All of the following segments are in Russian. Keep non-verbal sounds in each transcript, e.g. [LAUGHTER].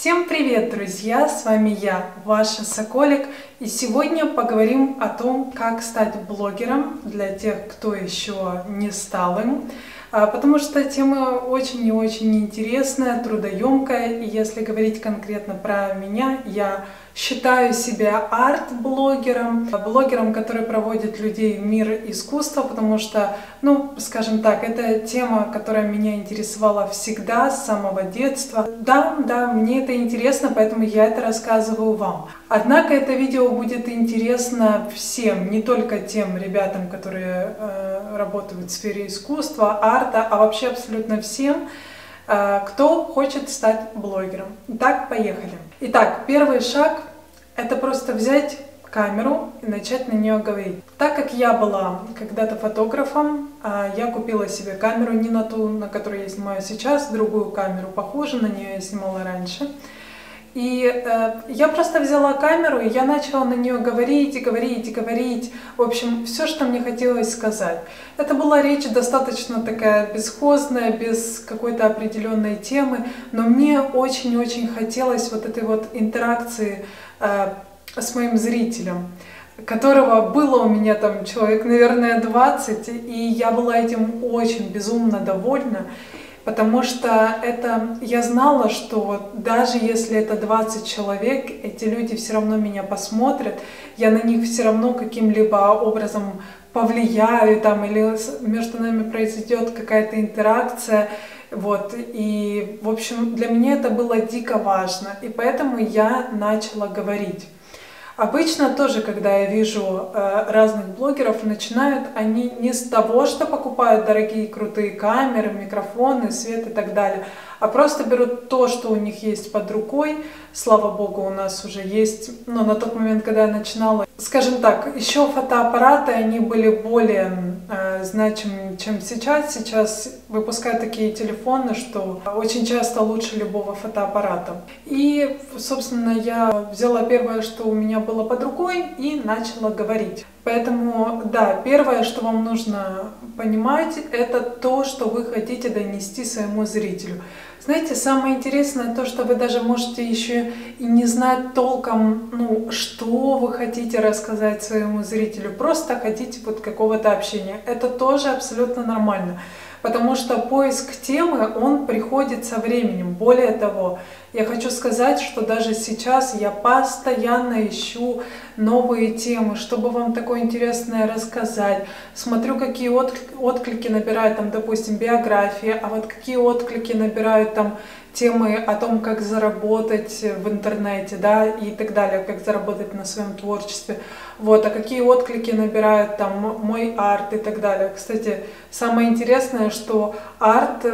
Всем привет, друзья! С вами я, ваша Соколик, и сегодня поговорим о том, как стать блогером для тех, кто еще не стал им. А, потому что тема очень и очень интересная, трудоемкая, и если говорить конкретно про меня, я считаю себя арт-блогером, блогером, который проводит людей в мир искусства, потому что, ну, скажем так, это тема, которая меня интересовала всегда, с самого детства. Да, да, мне это интересно, поэтому я это рассказываю вам. Однако это видео будет интересно всем, не только тем ребятам, которые э, работают в сфере искусства, арта, а вообще абсолютно всем, э, кто хочет стать блогером. Итак, поехали. Итак, первый шаг это просто взять камеру и начать на нее говорить. Так как я была когда-то фотографом, а, я купила себе камеру не на ту, на которую я снимаю сейчас, другую камеру похожую, на нее я снимала раньше. И э, я просто взяла камеру, и я начала на нее говорить, и говорить, и говорить. В общем, все, что мне хотелось сказать. Это была речь достаточно такая бесхозная, без какой-то определенной темы, но мне очень-очень хотелось вот этой вот интеракции э, с моим зрителем которого было у меня там человек, наверное, 20, и я была этим очень безумно довольна потому что это я знала, что даже если это 20 человек, эти люди все равно меня посмотрят, я на них все равно каким-либо образом повлияю там или между нами произойдет какая-то интеракция, вот, и, в общем, для меня это было дико важно, и поэтому я начала говорить. Обычно тоже, когда я вижу э, разных блогеров, начинают они не с того, что покупают дорогие крутые камеры, микрофоны, свет и так далее, а просто берут то, что у них есть под рукой. Слава богу, у нас уже есть, но на тот момент, когда я начинала, скажем так, еще фотоаппараты, они были более э, значимыми, чем сейчас. Сейчас выпускают такие телефоны, что очень часто лучше любого фотоаппарата. И, собственно, я взяла первое, что у меня было под рукой, и начала говорить. Поэтому, да, первое, что вам нужно понимать, это то, что вы хотите донести своему зрителю. Знаете, самое интересное то, что вы даже можете еще и не знать толком, ну, что вы хотите рассказать своему зрителю. Просто хотите вот какого-то общения. Это тоже абсолютно нормально. Потому что поиск темы, он приходит со временем. Более того, я хочу сказать, что даже сейчас я постоянно ищу новые темы, чтобы вам такое интересное рассказать. Смотрю, какие отклики набирают там, допустим, биографии, а вот какие отклики набирают там темы о том, как заработать в интернете, да, и так далее, как заработать на своем творчестве. Вот, а какие отклики набирают там мой арт и так далее. Кстати, самое интересное, что арт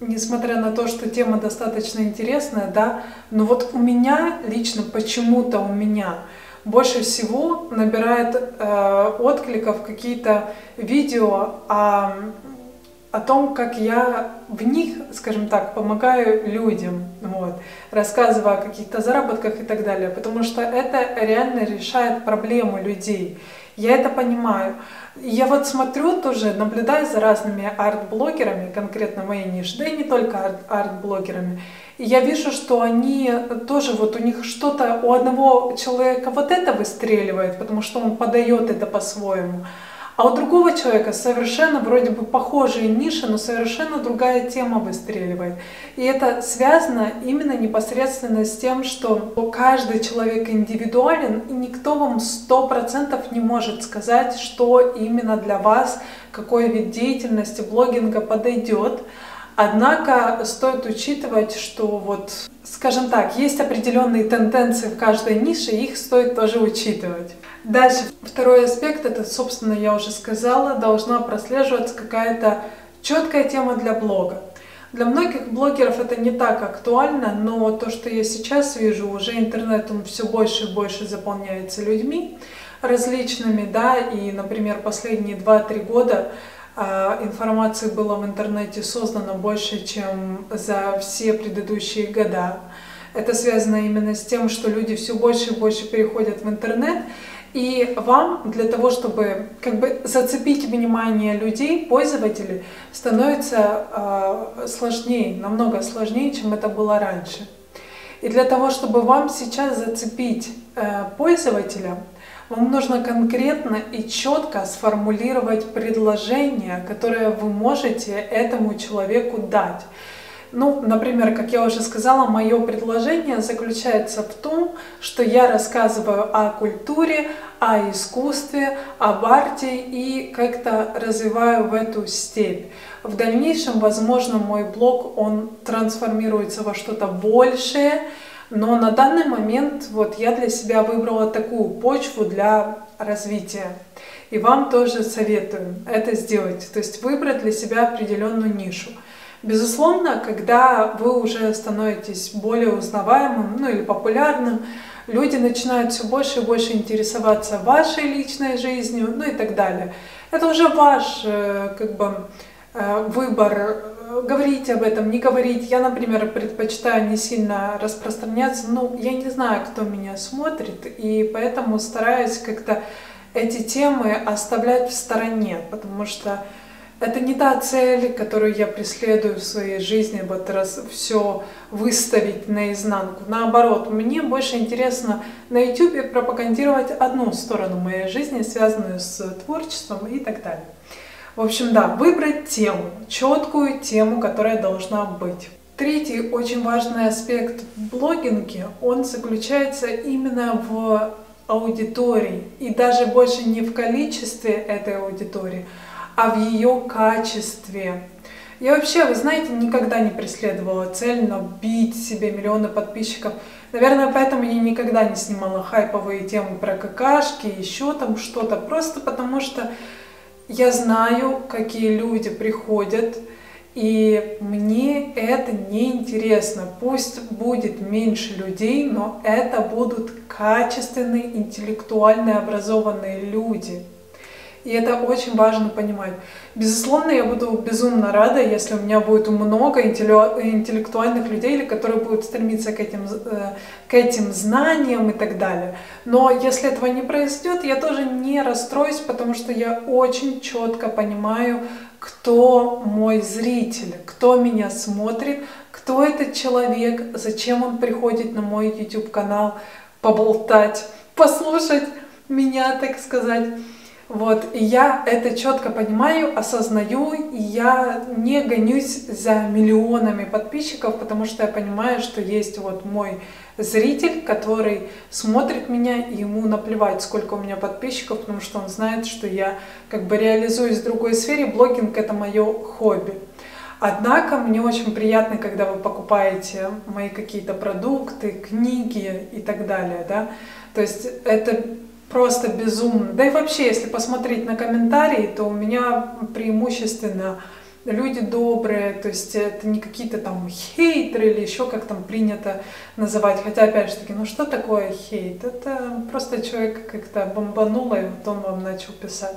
несмотря на то, что тема достаточно интересная, да, но вот у меня лично, почему-то у меня больше всего набирает э, откликов какие-то видео о, о том, как я в них, скажем так, помогаю людям, вот, рассказывая о каких-то заработках и так далее, потому что это реально решает проблему людей. Я это понимаю. Я вот смотрю тоже, наблюдаю за разными арт-блогерами, конкретно моей ниши, да и не только арт-блогерами. И я вижу, что они тоже, вот у них что-то, у одного человека вот это выстреливает, потому что он подает это по-своему. А у другого человека совершенно вроде бы похожая ниша, но совершенно другая тема выстреливает. И это связано именно непосредственно с тем, что каждый человек индивидуален, и никто вам сто процентов не может сказать, что именно для вас, какой вид деятельности блогинга подойдет. Однако стоит учитывать, что вот, скажем так, есть определенные тенденции в каждой нише, их стоит тоже учитывать. Дальше, второй аспект, это, собственно, я уже сказала, должна прослеживаться какая-то четкая тема для блога. Для многих блогеров это не так актуально, но то, что я сейчас вижу, уже интернет, он все больше и больше заполняется людьми различными, да, и, например, последние 2-3 года э, информации было в интернете создано больше, чем за все предыдущие года. Это связано именно с тем, что люди все больше и больше переходят в интернет, и вам для того, чтобы как бы зацепить внимание людей, пользователей, становится э, сложнее, намного сложнее, чем это было раньше. И для того, чтобы вам сейчас зацепить э, пользователя, вам нужно конкретно и четко сформулировать предложение, которое вы можете этому человеку дать. Ну, например, как я уже сказала, мое предложение заключается в том, что я рассказываю о культуре, о искусстве, об арте и как-то развиваю в эту степь. В дальнейшем, возможно, мой блог, он трансформируется во что-то большее, но на данный момент вот я для себя выбрала такую почву для развития. И вам тоже советую это сделать, то есть выбрать для себя определенную нишу. Безусловно, когда вы уже становитесь более узнаваемым, ну или популярным, люди начинают все больше и больше интересоваться вашей личной жизнью, ну и так далее. Это уже ваш э, как бы э, выбор э, говорить об этом, не говорить. Я, например, предпочитаю не сильно распространяться, ну, я не знаю, кто меня смотрит, и поэтому стараюсь как-то эти темы оставлять в стороне, потому что это не та цель, которую я преследую в своей жизни, вот раз все выставить наизнанку. Наоборот, мне больше интересно на YouTube пропагандировать одну сторону моей жизни, связанную с творчеством и так далее. В общем, да, выбрать тему, четкую тему, которая должна быть. Третий очень важный аспект в блогинге, он заключается именно в аудитории. И даже больше не в количестве этой аудитории, а в ее качестве. Я вообще, вы знаете, никогда не преследовала цель набить себе миллионы подписчиков. Наверное, поэтому я никогда не снимала хайповые темы про какашки, еще там что-то. Просто потому что я знаю, какие люди приходят, и мне это не интересно. Пусть будет меньше людей, но это будут качественные, интеллектуально образованные люди. И это очень важно понимать. Безусловно, я буду безумно рада, если у меня будет много интеллектуальных людей, которые будут стремиться к этим, э, к этим знаниям и так далее. Но если этого не произойдет, я тоже не расстроюсь, потому что я очень четко понимаю, кто мой зритель, кто меня смотрит, кто этот человек, зачем он приходит на мой YouTube канал поболтать, послушать меня, так сказать. Вот, и я это четко понимаю, осознаю, и я не гонюсь за миллионами подписчиков, потому что я понимаю, что есть вот мой зритель, который смотрит меня, и ему наплевать, сколько у меня подписчиков, потому что он знает, что я как бы реализуюсь в другой сфере, блогинг это мое хобби. Однако мне очень приятно, когда вы покупаете мои какие-то продукты, книги и так далее, да, то есть это просто безумно. Да и вообще, если посмотреть на комментарии, то у меня преимущественно люди добрые, то есть это не какие-то там хейтеры или еще как там принято называть. Хотя, опять же таки, ну что такое хейт? Это просто человек как-то бомбанул, и вот он вам начал писать.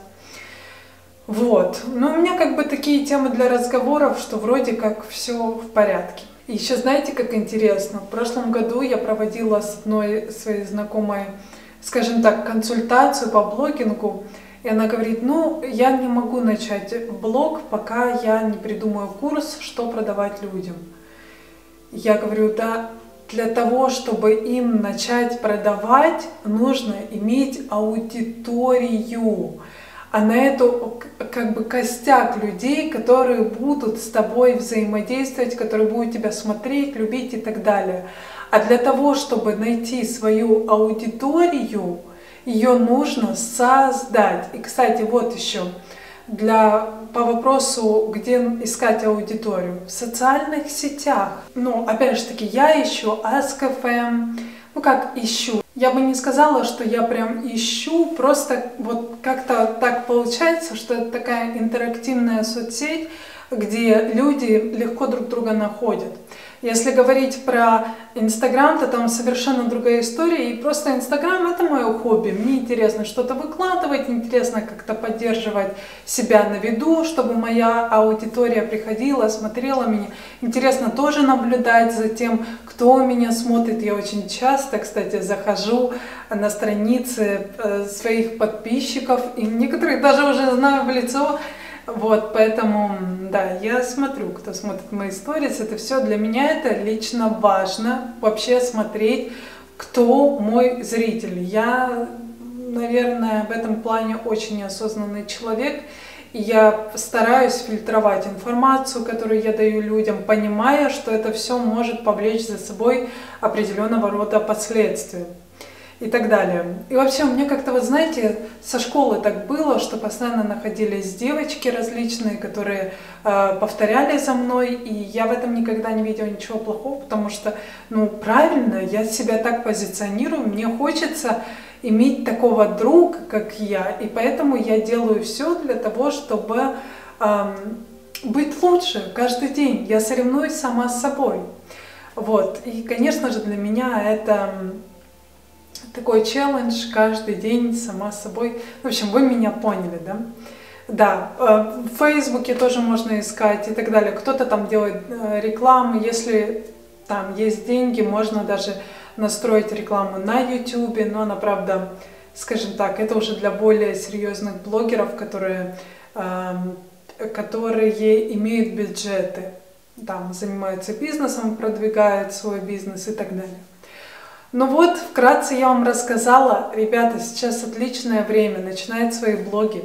Вот. Но у меня как бы такие темы для разговоров, что вроде как все в порядке. И еще знаете, как интересно, в прошлом году я проводила с одной своей знакомой скажем так, консультацию по блогингу, и она говорит, ну, я не могу начать блог, пока я не придумаю курс, что продавать людям. Я говорю, да, для того, чтобы им начать продавать, нужно иметь аудиторию, а на эту как бы костяк людей, которые будут с тобой взаимодействовать, которые будут тебя смотреть, любить и так далее. А для того, чтобы найти свою аудиторию, ее нужно создать. И, кстати, вот еще для, по вопросу, где искать аудиторию. В социальных сетях. Ну, опять же таки, я ищу Ask.fm. Ну, как ищу. Я бы не сказала, что я прям ищу, просто вот как-то так получается, что это такая интерактивная соцсеть, где люди легко друг друга находят. Если говорить про Инстаграм, то там совершенно другая история. И просто Инстаграм это мое хобби. Мне интересно что-то выкладывать, интересно как-то поддерживать себя на виду, чтобы моя аудитория приходила, смотрела меня. Интересно тоже наблюдать за тем, кто меня смотрит. Я очень часто, кстати, захожу на страницы э, своих подписчиков, и некоторых даже уже знаю в лицо, Вот, поэтому, да, я смотрю, кто смотрит мои сторис, это все для меня это лично важно, вообще смотреть, кто мой зритель. Я, наверное, в этом плане очень осознанный человек, я стараюсь фильтровать информацию, которую я даю людям, понимая, что это все может повлечь за собой определенного рода последствия и так далее. И вообще у меня как-то, вот знаете, со школы так было, что постоянно находились девочки различные, которые э, повторяли за мной, и я в этом никогда не видела ничего плохого, потому что, ну, правильно, я себя так позиционирую, мне хочется иметь такого друга, как я, и поэтому я делаю все для того, чтобы э, быть лучше каждый день. Я соревнуюсь сама с собой. Вот. И, конечно же, для меня это такой челлендж каждый день сама собой. В общем, вы меня поняли, да? Да, э, в Фейсбуке тоже можно искать и так далее. Кто-то там делает э, рекламу, если там есть деньги, можно даже настроить рекламу на YouTube, но она, правда, скажем так, это уже для более серьезных блогеров, которые, эм, которые имеют бюджеты, там занимаются бизнесом, продвигают свой бизнес и так далее. Ну вот, вкратце я вам рассказала. Ребята, сейчас отличное время, начинать свои блоги.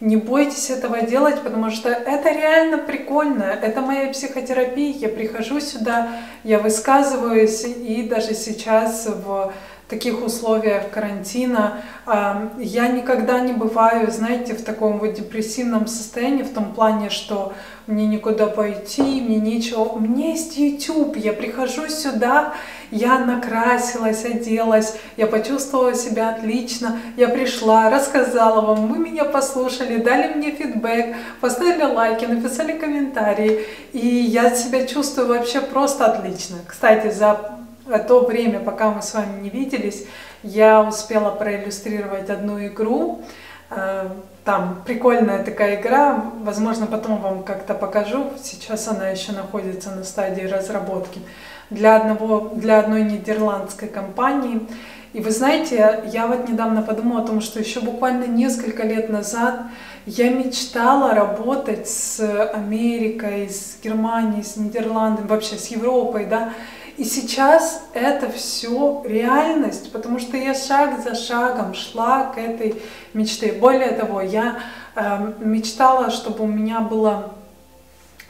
Не бойтесь этого делать, потому что это реально прикольно. Это моя психотерапия. Я прихожу сюда, я высказываюсь, и даже сейчас в таких условиях карантина я никогда не бываю, знаете, в таком вот депрессивном состоянии, в том плане, что мне никуда пойти, мне нечего. У меня есть YouTube, я прихожу сюда, я накрасилась, оделась, я почувствовала себя отлично, я пришла, рассказала вам, вы меня послушали, дали мне фидбэк, поставили лайки, написали комментарии, и я себя чувствую вообще просто отлично. Кстати, за то время, пока мы с вами не виделись, я успела проиллюстрировать одну игру, э, там прикольная такая игра, возможно, потом вам как-то покажу. Сейчас она еще находится на стадии разработки для, одного, для одной нидерландской компании. И вы знаете, я вот недавно подумала о том, что еще буквально несколько лет назад я мечтала работать с Америкой, с Германией, с Нидерландами, вообще с Европой, да. И сейчас это все реальность, потому что я шаг за шагом шла к этой мечте. Более того, я э, мечтала, чтобы у меня было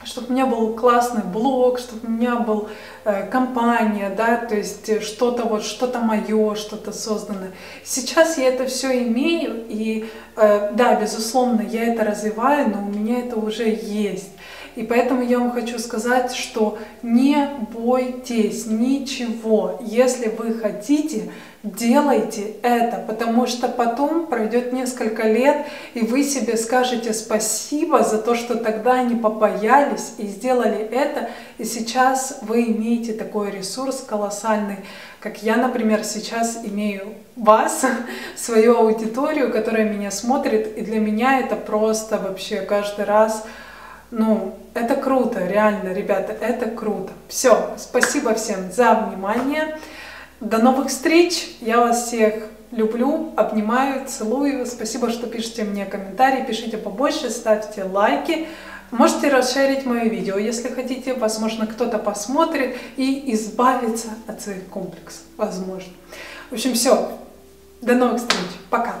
чтобы у меня был классный блог, чтобы у меня был э, компания, да, то есть что-то вот, что-то мое, что-то созданное. Сейчас я это все имею, и э, да, безусловно, я это развиваю, но у меня это уже есть. И поэтому я вам хочу сказать, что не бойтесь ничего. Если вы хотите, делайте это, потому что потом пройдет несколько лет, и вы себе скажете спасибо за то, что тогда не побоялись и сделали это, и сейчас вы имеете такой ресурс колоссальный, как я, например, сейчас имею вас, [LAUGHS] свою аудиторию, которая меня смотрит, и для меня это просто вообще каждый раз ну, это круто, реально, ребята, это круто. Все, спасибо всем за внимание. До новых встреч. Я вас всех люблю, обнимаю, целую. Спасибо, что пишете мне комментарии, пишите побольше, ставьте лайки. Можете расширить мое видео, если хотите. Возможно, кто-то посмотрит и избавится от своих комплексов. Возможно. В общем, все. До новых встреч. Пока.